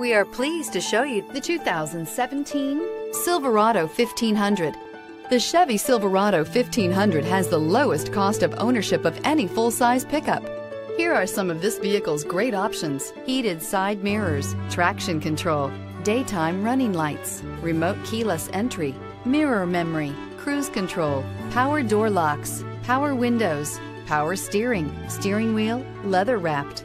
We are pleased to show you the 2017 Silverado 1500. The Chevy Silverado 1500 has the lowest cost of ownership of any full-size pickup. Here are some of this vehicle's great options. Heated side mirrors, traction control, daytime running lights, remote keyless entry, mirror memory, cruise control, power door locks, power windows, power steering, steering wheel, leather wrapped,